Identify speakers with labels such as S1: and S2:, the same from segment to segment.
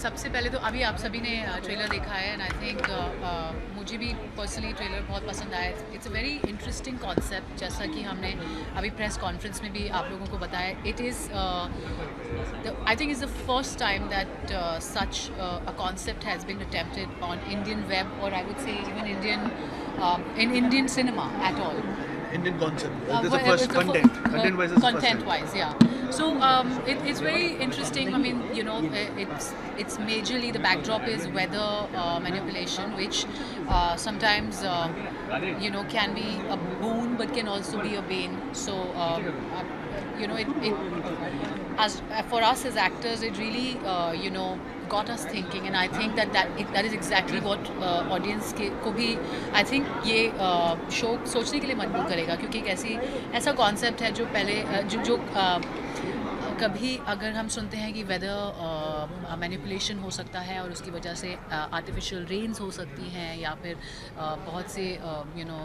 S1: सबसे पहले तो अभी आप सभी ने ट्रेलर देखा है एंड आई थिंक मुझे भी पर्सनली ट्रेलर बहुत पसंद आया। It's a very interesting concept जैसा कि हमने अभी प्रेस कॉन्फ्रेंस में भी आप लोगों को बताया। It is I think is the first time that such a concept has been attempted on Indian web और I would say even Indian in Indian cinema at all
S2: Indian concept.
S1: Uh,
S2: There's
S1: well,
S2: the first content. Content wise is the first
S1: content wise yeah so um, it, it's very interesting i mean you know it's it's majorly the backdrop is weather uh, manipulation which uh, sometimes uh, you know can be a boon but can also be a bane so um, uh, you know it, it as for us as actors it really uh, you know got us thinking and I think that that, it, that is exactly what uh, audience के को भी I think ये show uh, सोचने के लिए मजबूर करेगा क्योंकि एक ऐसी ऐसा कॉन्सेप्ट है जो पहले uh, जो जो uh, कभी अगर हम सुनते हैं कि वेदर मैनिपुलेशन uh, हो सकता है और उसकी वजह से आर्टिफिशियल uh, रेन्स हो सकती हैं या फिर uh, बहुत से you know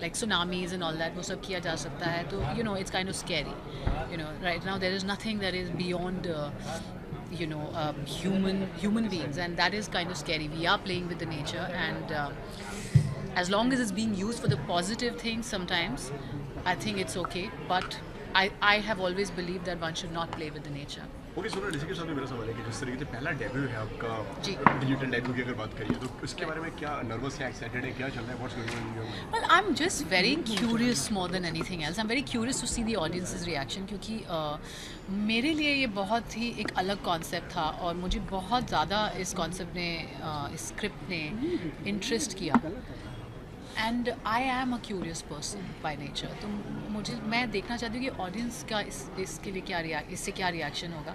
S1: like tsunamis and all that वो सब किया जा सकता है तो you know it's kind of scary you know right now there is nothing that is beyond you know uh, human human beings. And that is kind of scary. We are playing with the nature and uh, as long as it's being used for the positive things sometimes i think it's okay. But I, I have always believed that one should not play with the nature
S3: okay सुनो ऋषि के सामने मेरा सवाल है कि जिस तरीके से पहला डेब्यू है आपका डिजिटल डेब्यू की अगर बात करिए तो इसके बारे में क्या नर्वस है एक्साइटेड है क्या चल रहा है what's going on in your
S1: Well, I'm just very curious more than anything else. I'm very curious to see the audience's reaction क्योंकि uh, मेरे लिए ये बहुत ही एक अलग कॉन्सेप्ट था और मुझे बहुत ज़्यादा इस कॉन्सेप्ट ने uh, इस स्क्रिप्ट ने इंटरेस्ट किया। And I am a curious person by nature तो मुझे, मैं देखना चाहती हूँ कि ऑडियंस का इस, इसके लिए क्या रिया इससे क्या रिएक्शन होगा।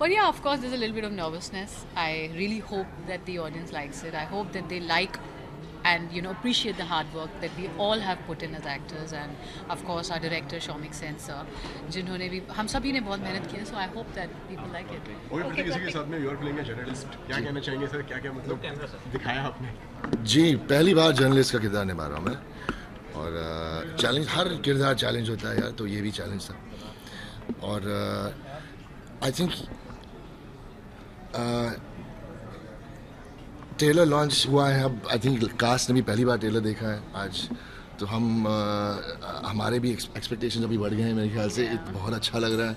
S1: बट या of course this a lil bit of nervousness I really hope that the audience likes it I hope that they like and you know appreciate the hard work that we all have put in as actors and of course our director Shomik Sen sir जिन्होंने भी हम सभी ने बहुत मेहनत की है so I hope that people like it.
S3: Okay Prateek इसी के साथ में यू प्लेइंग जर्नलिस्ट क्या कहना चाहेंगे सर क्या क्या मतलब दिखाया आपने?
S2: जी पहली बार जर्नलिस्ट का किरदार निभा रहा हूँ मैं। और चैलेंज हर किरदार चैलेंज होता है यार तो ये भी चैलेंज था। और आई थिंक ट्रेलर लॉन्च हुआ है अब आई थिंक कास्ट ने भी पहली बार ट्रेलर देखा है आज। तो हम uh, हमारे भी एक्सपेक्टेशन अभी बढ़ गए हैं मेरे ख्याल से। It बहुत अच्छा लग रहा है।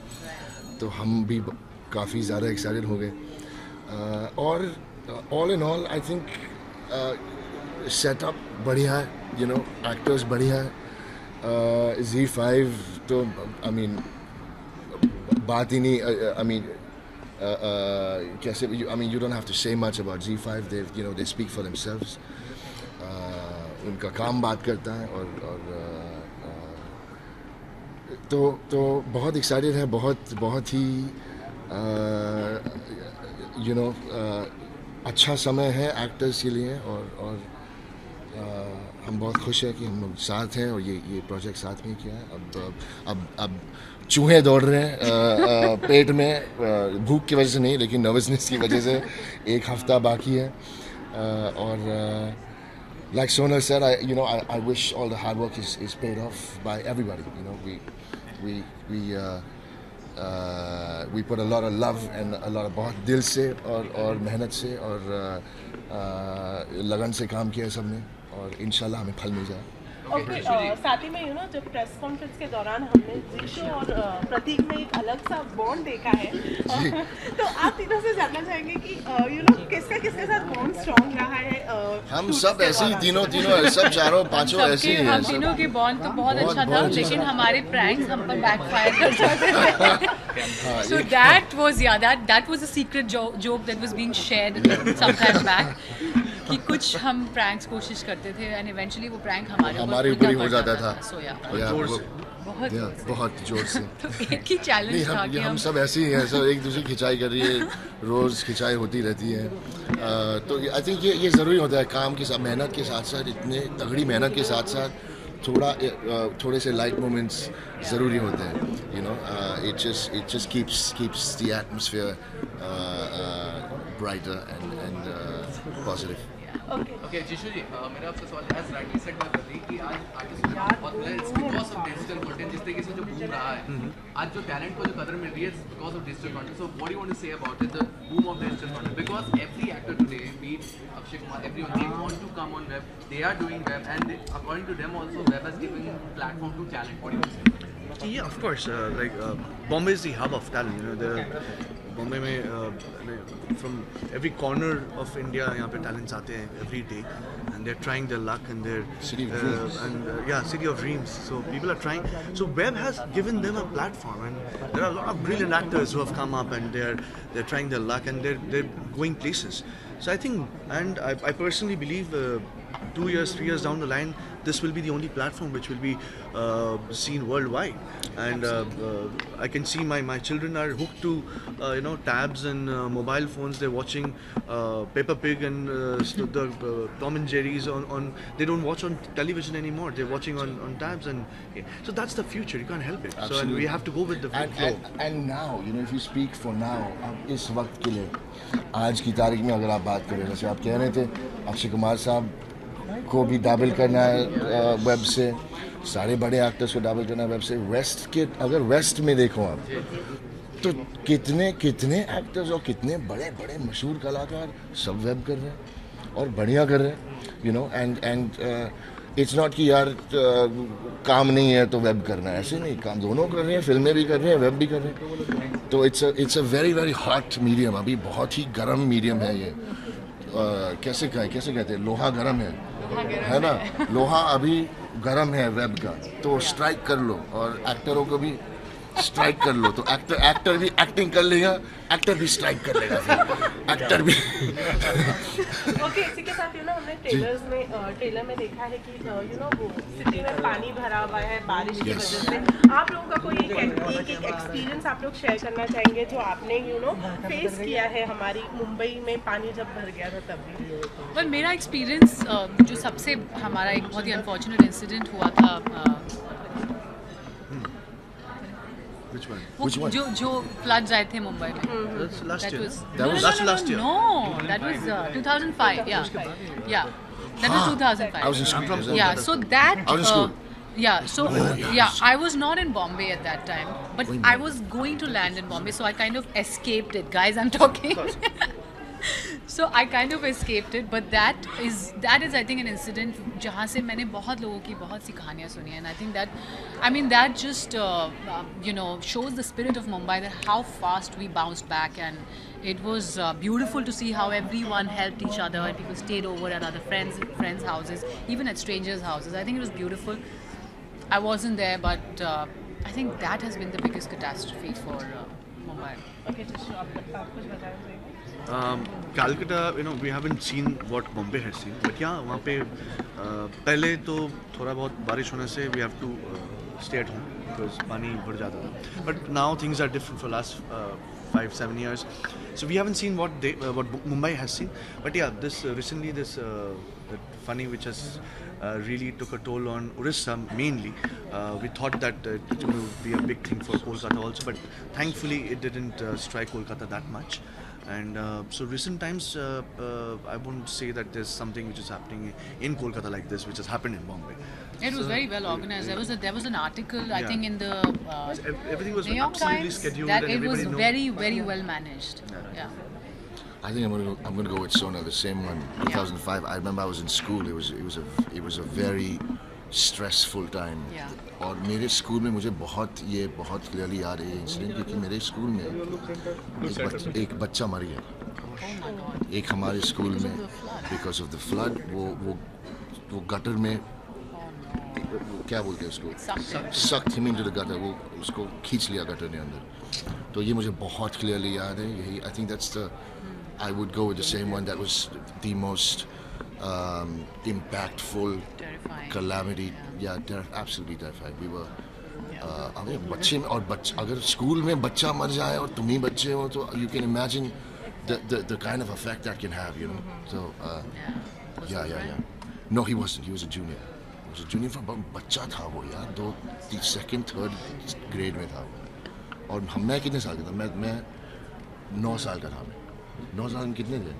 S2: तो हम भी काफ़ी ज़्यादा एक्साइटेड हो गए। uh, और all in all I think setup बढ़िया है यू नो एक्टर्स बढ़िया है। जी फाइव तो आई I मीन mean, बात ही नहीं आई मीन कैसे I mean you don't have to say much about Zee five they you know they speak for themselves उनका काम बात करता है और और uh, uh, तो तो बहुत एक्साइटेड है बहुत बहुत ही यू नो अच्छा समय है एक्टर्स के लिए और और uh, हम बहुत खुश हैं कि हम लोग साथ हैं और ये ये प्रोजेक्ट साथ में किया है। अब अब अब, अब चूहे दौड़ रहे हैं पेट में भूख की वजह से नहीं लेकिन नर्वसनेस की वजह से एक हफ़्ता बाकी है। आ, और like sonar sir I you know I wish all the hard work is is paid off by everybody you know we we we we put a love and a बहुत दिल से और और मेहनत से और uh, uh, लगन से काम किया है सबने और इंशाल्लाह हमें फल मिल जाए।
S4: ओके uh, साथ ही में यू नो जब प्रेस कॉन्फ्रेंस के दौरान हमने जीशो और uh, प्रतीक में एक अलग सा बॉन्ड देखा है। तो आप तीनों से जानना चाहेंगे कि यू नो किसका किसके साथ बॉन्ड स्ट्रॉन्ग रहा है uh,
S2: हम सब ऐसे ही तीनों तीनों सब चारों पाँचों ऐसे ही हैं।
S1: हम तीनों के बॉन्ड तो बहुत अच्छा था
S2: अच्छा
S1: लेकिन हमारे प्रैंक्स हम पर बैकफायर कर जाते थे।
S2: हाँ,
S1: that was yeah that that was a secret jo- joke that was being shared some time back. कि कुछ हम प्रैंक्स कोशिश करते थे एंड इवेंचुअली वो प्रैंक हमारे
S2: हमारे ऊपर ही हो जाता था।
S1: सो या
S2: या,
S3: ज़ोर से।
S1: बहुत से।
S2: बहुत ज़ोर से।
S1: तो एक ही चैलेंज था
S2: हम
S1: कि
S2: हम
S1: हम
S2: सब ऐसे ही हैं सब एक दूसरे की खिंचाई कर रही है रोज़ खिंचाई होती रहती है। अ, तो आई थिंक ये ये ज़रूरी होता है काम के साथ मेहनत के साथ साथ इतने तगड़ी मेहनत के साथ साथ थोड़ा थोड़े से लाइट मोमेंट्स ज़रूरी होते हैं you know it just it just keeps keeps the atmosphere brighter and
S4: and
S5: positive okay Jisshu ji मेरा आपसे सवाल है as rightly said by Prateek कि आज आर्टिस्ट बहुत it's because of digital content जिस तरीके से जो बूम रहा है। आज जो टैलेंट को जो कदर मिल रही है because of digital content so what you want to say about it the boom of digital content because every actor today be Akshay Kumar everyone they want to come on web they are doing web and according to them also web has given platform to talent what do you say
S6: Yeah, of course. Uh, like uh, Bombay is the hub of talent. You know, there, Bombay में uh, from every corner of India यहाँ पे talents आते हैं every day, and they're trying their luck and they're
S2: City of
S6: uh,
S2: dreams.
S6: and uh, yeah, city of dreams. So people are trying. So web has given them a platform, and there are a lot of brilliant actors who have come up and they're they're trying their luck and they're they're going places. So I think, and I, I personally believe, uh, two years, three years down the line, this will be the only platform which will be uh, seen worldwide. And uh, uh I can see my, my children are hooked to uh, you know tabs and uh, mobile phones. They're watching Peppa Pig and the Tom and Jerry's on, on. They don't watch on television anymore. They're watching on, on tabs, and yeah. so that's the future. You can't help it. Absolutely. So and we have to go with the flow.
S2: And, and now, you know, if you speak for now, is waqt आज की तारीख में अगर आप बात करें, जैसे आप कह रहे थे, अक्षय कुमार साहब को भी डाबल करना है वेब से। सारे बड़े एक्टर्स को डाबल करना है वेब से। वेस्ट के, अगर वेस्ट में देखो आप तो कितने कितने एक्टर्स और कितने बड़े बड़े मशहूर कलाकार सब वेब कर रहे हैं और बढ़िया कर रहे हैं you know and and it's not कि यार आ, काम नहीं है तो वेब करना है। ऐसे नहीं काम दोनों कर रहे हैं फ़िल्में भी कर रहे हैं वेब भी कर रहे हैं। तो it's it's a very very hot medium अभी बहुत ही गर्म मीडियम है ये। uh, कैसे कहें कैसे कहते हैं? लोहा गर्म है। है ना? लोहा अभी गर्म है वेब का। तो स्ट्राइक कर लो और एक्टरों को भी स्ट्राइक कर लो तो एक्टर एक्टर भी एक्टिंग कर लेगा एक्टर भी स्ट्राइक कर लेगा फिर। एक्टर भी।
S4: ओके इसी के साथ यू नो हमने ट्रेलर्स में ट्रेलर में देखा है कि यू नो वो सिटी में पानी भरा हुआ है बारिश की वजह से। आप लोगों का कोई एक एक एक एक्सपीरियंस आप लोग शेयर करना चाहेंगे जो आपने यू नो फेस किया है हमारी मुंबई में पानी जब भर गया था तब भी?
S1: पर मेरा एक्सपीरियंस जो सबसे हमारा एक बहुत ही अनफॉर्चुनेट इंसिडेंट हुआ था
S6: Which one?
S1: वो
S2: Which one?
S1: जो जो फ्लड्स आए थे मुंबई में
S6: That's last
S1: That
S6: year.
S1: was
S2: That was-
S6: That's last year.
S1: No, that was uh, 2005. Yeah, yeah, that was 2005.
S2: I was in school. yes,
S1: yeah, so that.
S2: I was in
S1: uh,
S2: school.
S1: yeah, so
S2: yeah.
S1: yeah, I was not in Bombay at that time, but
S2: Going
S1: I
S2: back.
S1: was going to land in Bombay, so I kind of escaped it, guys. I'm talking. so I kind of escaped it, but that is that is I think an incident जहाँ से मैंने बहुत लोगों की बहुत सी कहानियाँ सुनी हैं and I think that I mean that just uh, uh, you know shows the spirit of Mumbai that how fast we bounced back and it was uh, beautiful to see how everyone helped each other and people stayed over at other friends friends houses even at strangers houses I think it was beautiful I wasn't there but uh, I think that has been the biggest catastrophe for uh, Mumbai
S4: okay जिसको
S6: Um, Calcutta, you know, we haven't seen what Bombay has seen, but yeah, वहाँ पे uh, पहले तो थोड़ा बहुत बारिश होने से we have to uh, stay at home because पानी भर जाता था. But now things are different for last uh, five seven years, so we haven't seen what they uh, what Mumbai has seen. But yeah, this uh, recently this uh, that funny which has uh, really took a toll on Orissa mainly. Uh, we thought that uh, it will be a big thing for Kolkata also, but thankfully it didn't uh, strike Kolkata that much. And uh, so recent times, uh, uh, I won't say that there's something which is happening in Kolkata like this, which has happened in Bombay.
S1: It was very well organized. There was a there was an article I think in the uh,
S6: everything was
S1: New York
S6: absolutely
S1: Times
S6: scheduled
S1: that
S6: and
S1: it was
S6: everybody
S1: very very well managed.
S6: Yeah.
S1: Yeah.
S2: I think I'm gonna go, I'm gonna go with Sona, the same one, 2005. I remember I was in school. It was it was a it was a very time.
S1: Yeah.
S2: और मेरे school में मुझे बहुत ये बहुत clearly याद है ये इंसिडेंट क्योंकि मेरे स्कूल में एक, बच, एक बच्चा मर गया
S1: Oh.
S2: एक हमारे स्कूल में. बिकॉज़ ऑफ़ द फ्लड वो वो वो गटर में
S1: Oh
S2: क्या बोलते हैं उसको. सख्त हिम इनटू द गटर वो उसको खींच लिया गटर ने अंदर तो ये मुझे बहुत क्लियरली याद है यही I think that's the I would go with the same one that was the most impactful
S1: Terrifying.
S2: calamity yeah they're absolutely terrified we were uh, अरे बच्चे में और बच अगर स्कूल में बच्चा मर जाए और तुम ही बच्चे हो तो you can imagine the, the, the kind of effect that can have, you know. So, uh,
S1: Yeah. Was
S2: yeah,
S1: it
S2: yeah,
S1: right?
S2: yeah. No, he wasn't. He was a junior. He was a junior from बहुत बच्चा था वो यार दो second third grade में था वो और हम मैं कितने साल का था मैं मैं नौ साल का था मैं नौ साल में कितने थे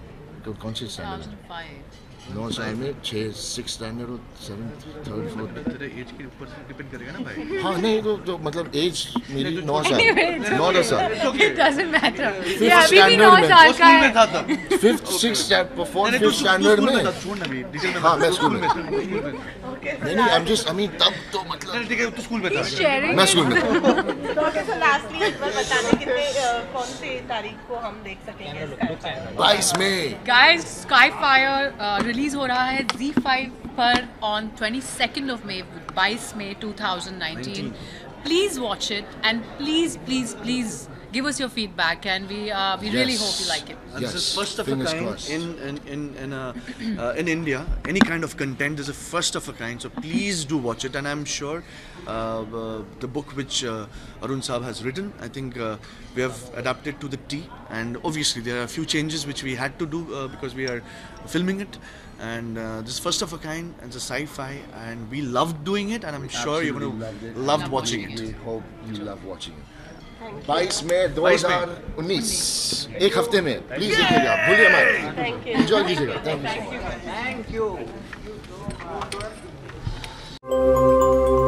S2: कौन- कौन सी स्टैंडर्ड
S1: 2005.
S2: नौ साल में छः सिक्स स्टैंडर्ड और सेवन थर्ड फोर्थ
S6: एज के ऊपर डिपेंड करेगा ना भाई?
S2: हाँ नहीं तो, तो मतलब एज मेरी नौ साल। नौ दस साल। फिफ्थ
S1: नौ
S2: में।
S1: साल
S6: वो
S1: का
S6: स्कूल में. था तब। Fifth six
S2: fourth fifth
S6: standard
S2: में हाँ, मैं स्कूल में
S6: तू
S2: नहीं I
S4: am
S2: just I mean तब तो
S6: रिलीज़ हो
S1: रहा है जी फाइव पर on twenty second of May बाईस May two thousand nineteen please watch it and please please please give us your feedback and we uh, we really hope you like it.
S6: And this is
S2: Yes,
S6: first of a kind
S2: crossed.
S6: in in in in, uh, uh, in India. Any kind of content is a first of a kind. So please do watch it. And I'm sure uh, uh, the book which uh, Arun Saab has written, I think uh, we have adapted to the T. And obviously there are a few changes which we had to do uh, because we are filming it. And uh, this is first of a kind. It's a sci-fi, and we loved doing it. And I'm sure you're going
S2: loved
S6: to
S2: it.
S6: love watching it.
S2: We hope you love watching it. 22 मई
S6: दो हज़ार
S2: उन्नीस। एक हफ़्ते में। Please देखिएगा भूलिए मत।
S4: इंजॉय
S2: एंजॉय कीजिएगा थैंक यू
S7: थैंक you.